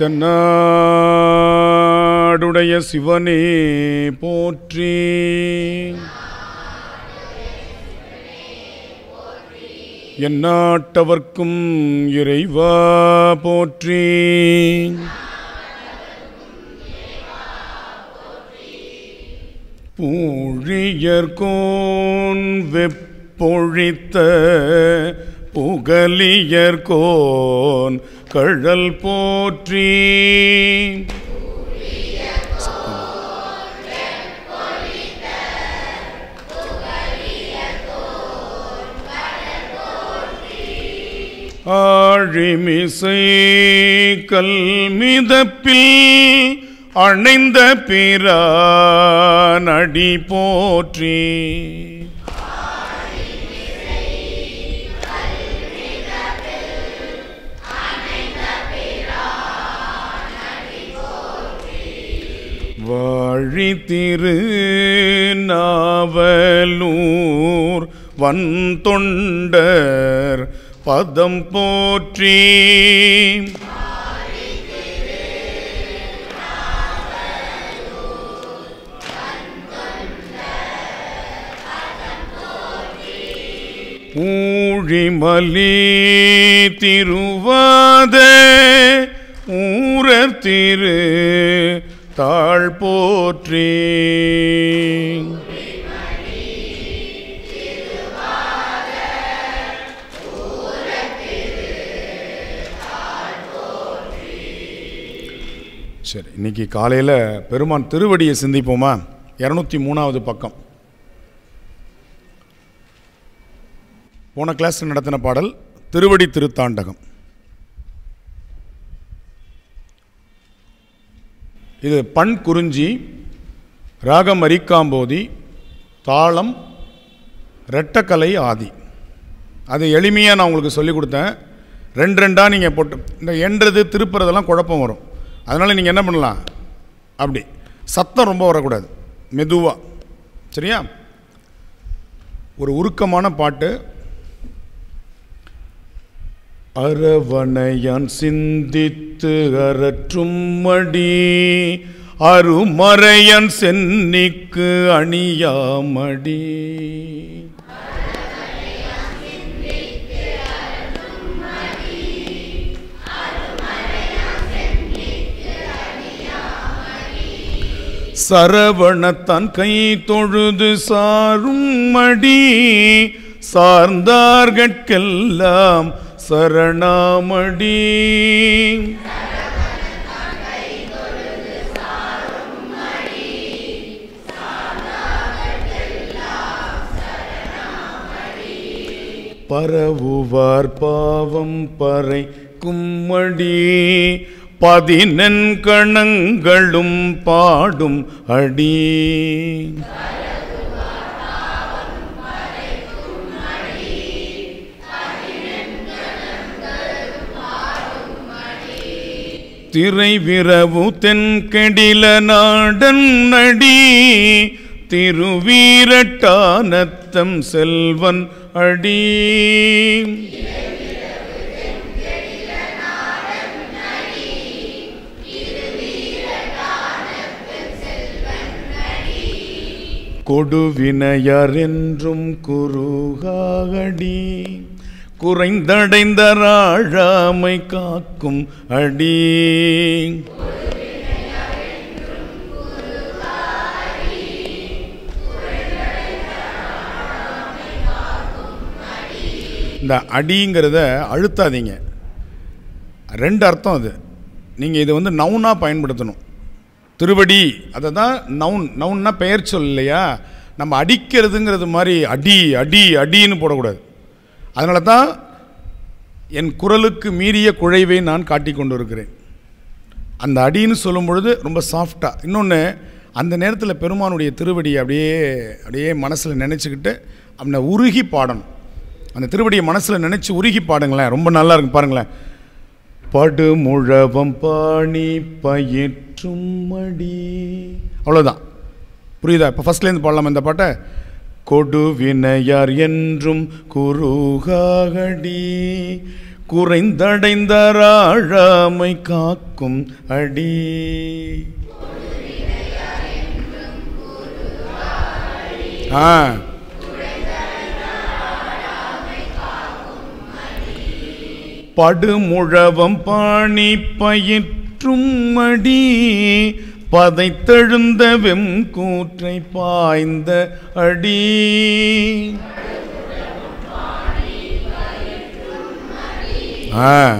தென்னாடுடைய சிவனே போற்றி. எந்நாட்டவர்க்கும் இறைவா போற்றி. பூழியர்கோன் வெப்பொழித்த புகலியர்கோன் கழல் போற்றி. ஆழிமிசை கல்மிதப்பில் அணைந்த பிரான் அடி போற்றி. வாழி திரு நாவலூர் வன் பதம் போற்றி. ஊழிமலி திருவாத ஊரர் திரு தாழ் போற்றி. சரி இன்னைக்கு காலையில் பெருமான் திருவடியை சிந்திப்போமா? இரநூத்தி மூணாவது பக்கம். போன கிளாஸ் நடத்தின பாடல் திருவடி திருத்தாண்டகம். இது பண் குறிஞ்சி ராகம் அரிக்காம்போதி தாளம் ரெட்டக்கலை ஆதி. அது எளிமையாக நான் உங்களுக்கு சொல்லிக் கொடுத்தேன். ரெண்டு ரெண்டாக நீங்கள் போட்டு இந்த என்றது திருப்புறதெல்லாம் குழப்பம் வரும். அதனால் நீங்கள் என்ன பண்ணலாம்? அப்படி. சத்தம் ரொம்ப வரக்கூடாது. மெதுவாக சரியா? ஒரு உருக்கமான பாட்டு அரவணையான் சிந்தித்து அறற்றும்மடி அருமறையன் சென்னிக்கு அணியாமடி. சரவணத்தான் கை தொழுது சாரும் மடி சார்ந்தார்கட்கெல்லாம் சரணாமடி. பரவுவார் பாவம் பறை கும்மடி பதினெண் கணங்களும் பாடும் அடி. திரை விரவு தென்கெடில நாடன் நடி திருவீரட்டானத்தம் செல்வன் அடி. கொடுவினையர் என்றும் குருகாகடி. குறைந்தடைந்த ராழாமை காக்கும் அடி. இந்த அடிங்கிறத அழுத்தாதீங்க. ரெண்டு அர்த்தம் அது. நீங்கள் இதை வந்து நவுனாக பயன்படுத்தணும். திருவடி அதை தான் நவுன் நவுன்னா பெயர் சொல் இல்லையா? நம்ம அடிக்கிறதுங்கிறது மாதிரி அடி அடி அடின்னு போடக்கூடாது. அதனால தான் என் குரலுக்கு மீறிய குழைவை நான் காட்டி கொண்டு இருக்கிறேன் அந்த அடின்னு சொல்லும் பொழுது ரொம்ப சாஃப்டாக இன்னொன்று அந்த நேரத்தில் பெருமானுடைய திருவடியை அப்படியே அப்படியே மனசில் நினச்சிக்கிட்டு அவனை உருகி பாடணும். அந்த திருவடியை மனசில் நினச்சி உருகி பாடுங்களேன் ரொம்ப நல்லா இருக்கும் பாருங்களேன். படுமுழவம் பாணி பயிற்றும் மடி. அவ்வளோதான் புரியுதா? இப்போ ஃபஸ்ட்லேருந்து பாடலாம் இந்த பாட்டை? கொடுவினையார் என்றும் குருகாகடி குறைந்தடைந்தராழாமை காக்கும் அடி. ஆ. படுமுழவம் பாணி பயிற்றும் அடி. பதைத்தெழுந்த வெம் கூற்றை பாய்ந்த அடி. ஆ.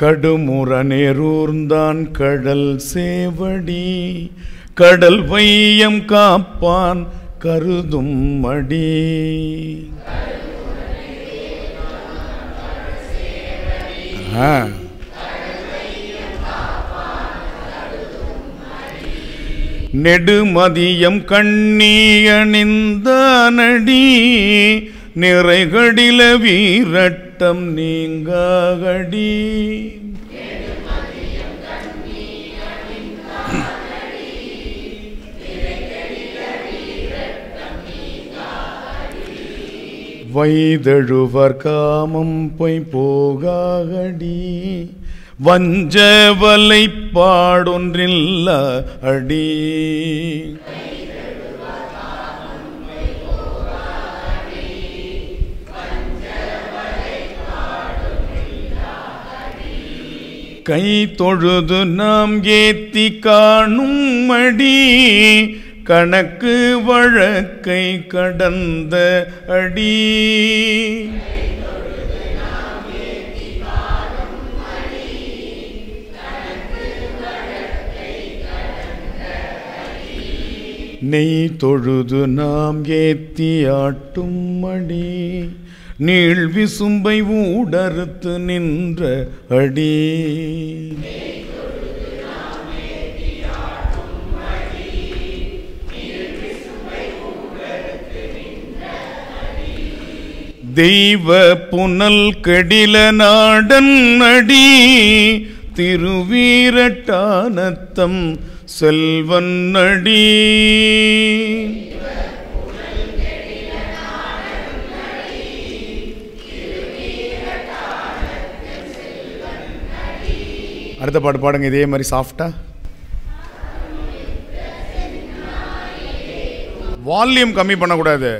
கடுமுற நேரூர்ந்தான் கடல் சேவடி. கடல் வையம் காப்பான் கருதும் மடி நெடுமதியம் கண்ணியணிந்த நடி நிறைகடில வீரட்டம் நீங்காகடி. வைதழுவர் காமம் பொய் போகாகடி வஞ்சவலை பாடொன்றில்ல அடி. கை தொழுது நாம் ஏத்தி காணும் அடி. கணக்கு வழக்கை கடந்த அடி. நெய் தொழுது நாம் ஏத்தி ஆட்டும் மடி நீள் விசும்பை ஊடறுத்து நின்ற அடி. தெய்வ புனல் கடில நாடன் அடி திருவீரட்டானத்தம் செல்வன் அடி. அடுத்த பாட்டு பாடுங்க இதே மாதிரி சாஃப்டா வால்யூம் கம்மி பண்ணக்கூடாது.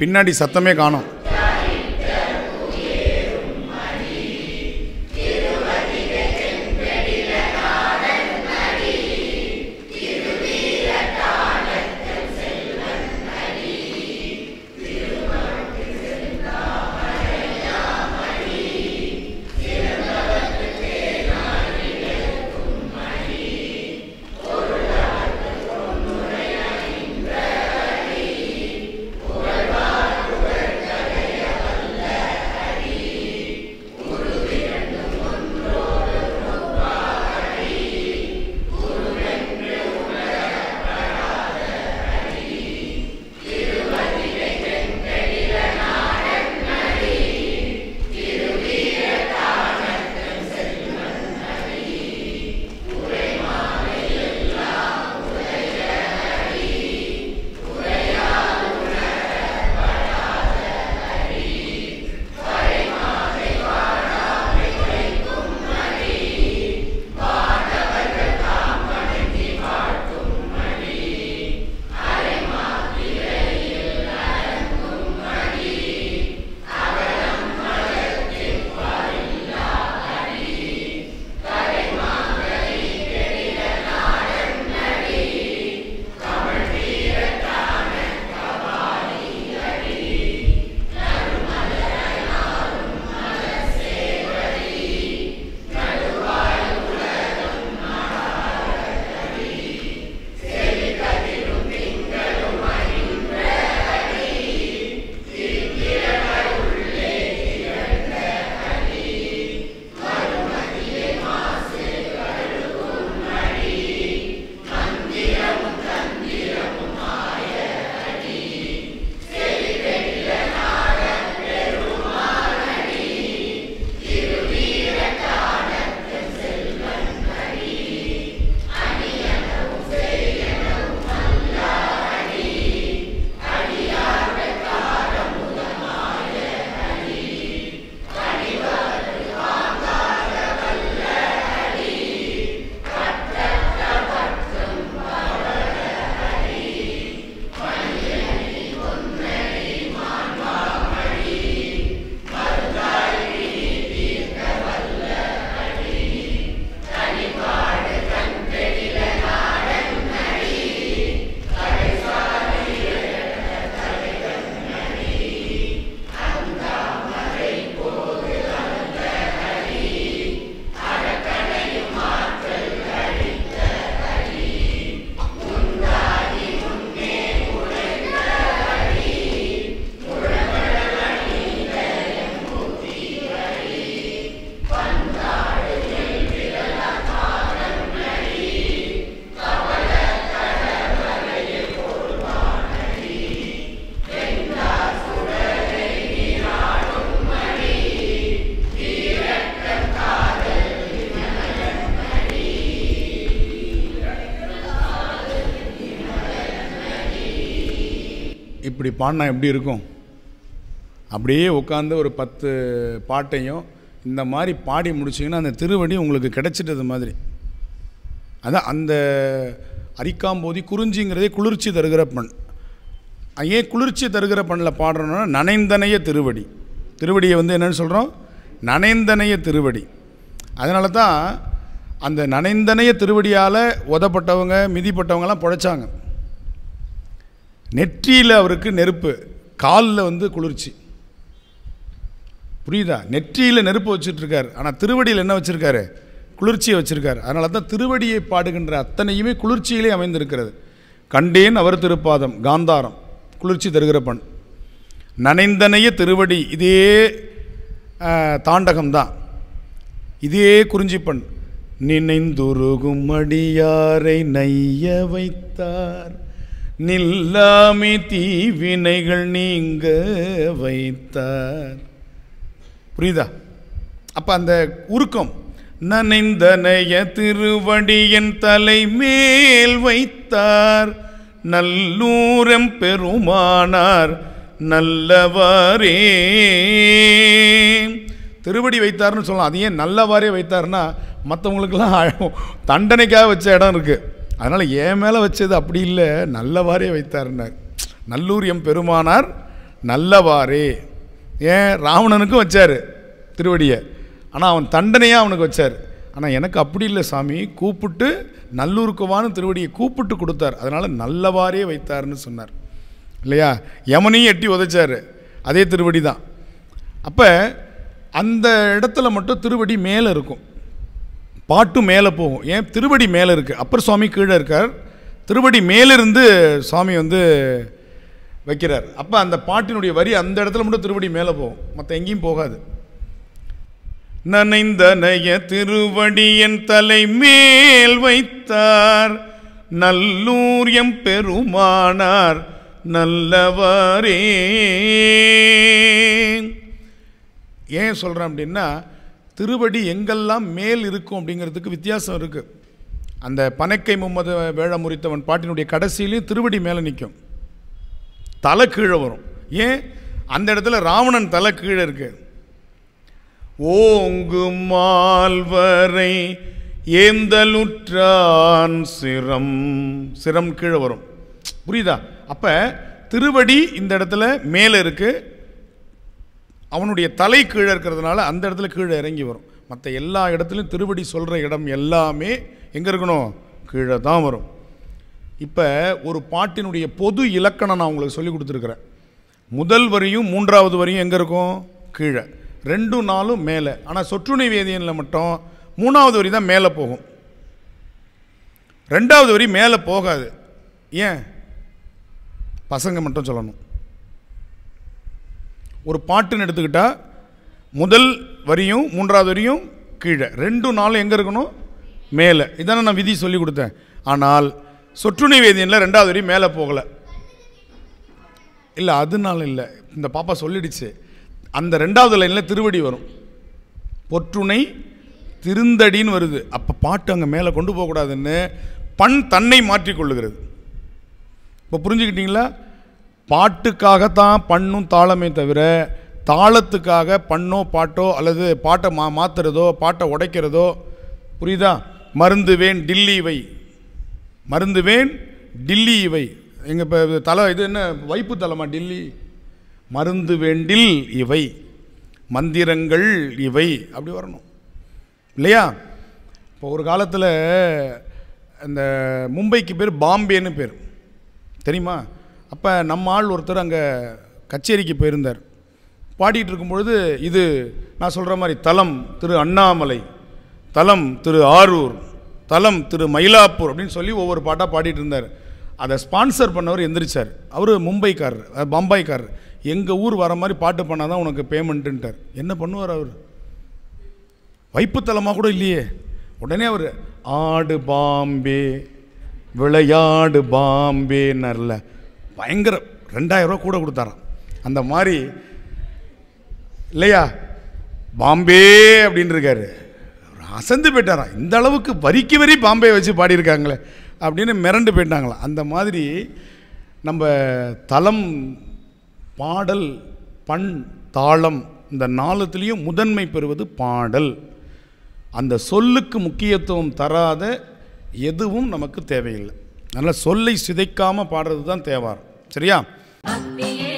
பின்னாடி சத்தமே காணும். இப்படி பாடினா எப்படி இருக்கும்? அப்படியே உட்காந்து ஒரு பத்து பாட்டையும் இந்த மாதிரி பாடி முடிச்சிங்கன்னா அந்த திருவடி உங்களுக்கு கிடைச்சிட்டது மாதிரி. அதான் அந்த அரிக்காம்போதி குறிஞ்சிங்கிறதே குளிர்ச்சி தருகிற பண். ஏன் குளிர்ச்சி தருகிற பண்ணில் பாடுறோன்னா நனைந்தனைய திருவடி. திருவடியை வந்து என்னன்னு சொல்கிறோம் நனைந்தனைய திருவடி. அதனால தான் அந்த நனைந்தனைய திருவடியால் உதப்பட்டவங்க மிதிப்பட்டவங்கலாம் பிழைச்சாங்க. நெற்றியில் அவருக்கு நெருப்பு காலில் வந்து குளிர்ச்சி. புரியுதா? நெற்றியில் நெருப்பு வச்சுட்ருக்கார். ஆனால் திருவடியில் என்ன வச்சுருக்காரு? குளிர்ச்சியை வச்சுருக்கார். அதனால தான் திருவடியை பாடுகின்ற அத்தனையுமே குளிர்ச்சியிலே அமைந்திருக்கிறது. கண்டேன் அவர் திருப்பாதம் காந்தாரம் குளிர்ச்சி தருகிற பண். நனைந்தனைய திருவடி இதே தாண்டகம்தான். இதே குறிஞ்சிப்பண் நினைந்துருகும் அடியாரை நைய வைத்தார். நில்லாமே தீவினைகள் நீங்க வைத்தார். புரியுதா? அப்போ அந்த உருக்கம் நனைந்தனைய திருவடியின் தலை மேல் வைத்தார். நல்லூரம் பெருமானார் நல்லவாரே திருவடி வைத்தார்னு சொல்லலாம். அது ஏன் நல்லவாரே வைத்தார்னா மற்றவங்களுக்கெல்லாம் தண்டனைக்காக வச்ச இடம் இருக்குது அதனால் என் மேலே வச்சது அப்படி இல்லை. நல்லவாரே வைத்தார்னார். நல்லூர் எம் பெருமானார் நல்லவாரே ஏன்? ராவணனுக்கும் வச்சார் திருவடியை. ஆனால் அவன் தண்டனையாக அவனுக்கு வச்சார். ஆனால் எனக்கு அப்படி இல்லை சாமி. கூப்பிட்டு நல்லூருக்குவான்னு திருவடியை கூப்பிட்டு கொடுத்தார். அதனால் நல்லவாரே வைத்தார்னு சொன்னார். இல்லையா? யமனையும் எட்டி உதைச்சார். அதே திருவடி தான் அப்போ அந்த இடத்துல மட்டும் திருவடி மேலே இருக்கும். பாட்டு மேலே போகும். ஏன்? திருவடி மேலே இருக்குது அப்பர் சுவாமி கீழே இருக்கார். திருவடி மேலிருந்து சுவாமி வந்து வைக்கிறார். அப்போ அந்த பாட்டினுடைய வரி அந்த இடத்துல மட்டும் திருவடி மேலே போகும். மற்ற எங்கேயும் போகாது. நனைந்தனைய திருவடியன் தலை மேல் வைத்தார். நல்லூர் எம் பெருமானார் நல்லவரே. ஏன் சொல்கிறேன் அப்படின்னா திருவடி எங்கெல்லாம் மேல் இருக்கும் அப்படிங்கிறதுக்கு வித்தியாசம் இருக்குது அந்த பனைக்கை மும்மது வேழ முறித்தவன் பாட்டினுடைய கடைசியிலையும் திருவடி மேலே நிற்கும் தலை கீழே வரும். ஏன்? அந்த இடத்துல ராவணன் தலை கீழே இருக்கு. ஓங்கு மால்வரை ஏந்தலுற்றான் சிரம். சிரம் கீழே வரும். புரியுதா? அப்போ திருவடி இந்த இடத்துல மேலே இருக்குது அவனுடைய தலை கீழே இருக்கிறதுனால அந்த இடத்துல கீழே இறங்கி வரும். மற்ற எல்லா இடத்துலையும் திருவடி சொல்கிற இடம் எல்லாமே எங்கே இருக்கணும்? கீழே தான் வரும். இப்போ ஒரு பாட்டினுடைய பொது இலக்கணம் நான் உங்களுக்கு சொல்லி கொடுத்துருக்குறேன். முதல் வரியும் மூன்றாவது வரியும் எங்கே இருக்கும்? கீழே. ரெண்டும் நாளும் மேலே. ஆனால் சொற்றுணை வேதியனில் மட்டும் மூணாவது வரி தான் மேலே போகும். ரெண்டாவது வரி மேலே போகாது. ஏன்? பசங்க மட்டும் சொல்லணும். ஒரு பாட்டுன்னு எடுத்துக்கிட்டால் முதல் வரியும் மூன்றாவது வரியும் கீழே. ரெண்டும் நாளும் எங்கே இருக்கணும்? மேலே. இதானே நான் விதி சொல்லி கொடுத்தேன். ஆனால் சொற்றுணை வேதியனில் ரெண்டாவது வரி மேலே போகலை. இல்லை அதனால இல்லை. இந்த பாப்பா சொல்லிடுச்சு. அந்த ரெண்டாவது லைனில் திருவடி வரும். பொற்றுணை திருந்தடின்னு வருது. அப்போ பாட்டு அங்கே மேலே கொண்டு போகக்கூடாதுன்னு பண் தன்னை மாற்றிக்கொள்ளுகிறது இப்போ புரிஞ்சுக்கிட்டீங்களா? பாட்டுக்காகத்தான் பண்ணும் தாளமே தவிர தாளத்துக்காக பண்ணோ பாட்டோ அல்லது பாட்டை மா மாற்றுறதோ பாட்டை உடைக்கிறதோ புரியுதா? மருந்து வேன் டில்லி இவை மருந்து வேன் டில்லி இவை எங்கள் இப்போ தலை இது என்ன வைப்பு தலைமா டில்லி? மருந்து வேண்டில் இவை. மந்திரங்கள் இவை. அப்படி வரணும். இல்லையா? இப்போ ஒரு காலத்தில் இந்த மும்பைக்கு பேர் பாம்பேன்னு பேர். தெரியுமா? அப்போ நம்ம ஆள் ஒருத்தர் அங்கே கச்சேரிக்கு போயிருந்தார். பாடிட்டு இருக்கும்பொழுது இது நான் சொல்கிற மாதிரி தலம் திரு அண்ணாமலை தலம் திரு ஆரூர் தலம் திரு மயிலாப்பூர் அப்படின்னு சொல்லி ஒவ்வொரு பாட்டாக பாடிட்டு இருந்தார். அதை ஸ்பான்சர் பண்ணவர் எந்திரிச்சார். அவர் மும்பைக்காரர் பம்பாய்க்காரர். எங்கள் ஊர் வர மாதிரி பாட்டு பண்ணால் தான் உனக்கு பேமெண்ட்டுன்ட்டார் என்ன பண்ணுவார் அவர்? வைப்புத்தலமாக கூட இல்லையே. உடனே அவர் ஆடு பாம்பே விளையாடு பாம்பேன்னர்ல நல்ல பயங்கரம் ரூபா கூட கொடுத்தாராம். அந்த மாதிரி இல்லையா? பாம்பே அப்படின்னு இருக்காரு. அசந்து போயிட்டாராம் இந்த அளவுக்கு வரிக்கு வரி பாம்பே வச்சு பாடியிருக்காங்களே அப்படின்னு மிரண்டு போயிட்டாங்களாம் அந்த மாதிரி நம்ம தலம் பாடல் பண் தாளம் இந்த நாளத்துலேயும் முதன்மை பெறுவது பாடல். அந்த சொல்லுக்கு முக்கியத்துவம் தராத எதுவும் நமக்கு தேவையில்லை. அதனால் சொல்லை சிதைக்காமல் பாடுறது தான் தேவார் சரியா அப்பியே